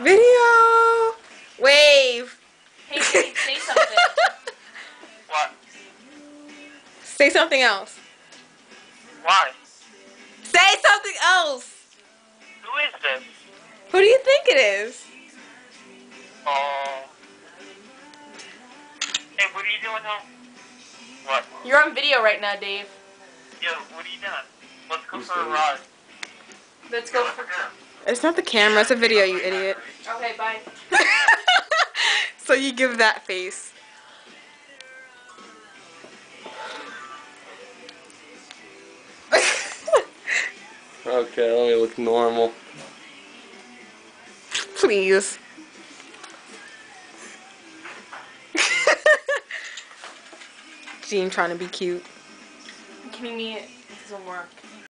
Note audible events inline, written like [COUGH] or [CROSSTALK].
Video. Wave. Hey, Dave, say something. [LAUGHS] What? Say something else. Why? Say something else. Who is this? Who do you think it is? Oh. Hey, what are you doing now? What? You're on video right now, Dave. Yo, what are you doing? Let's go Who's for a ride. Let's go for. It's not the camera. It's a video, you idiot. Okay, bye. [LAUGHS] so you give that face. [LAUGHS] Okay, let me look normal. Please. [LAUGHS] Jean trying to be cute. Can you meet? This doesn't work.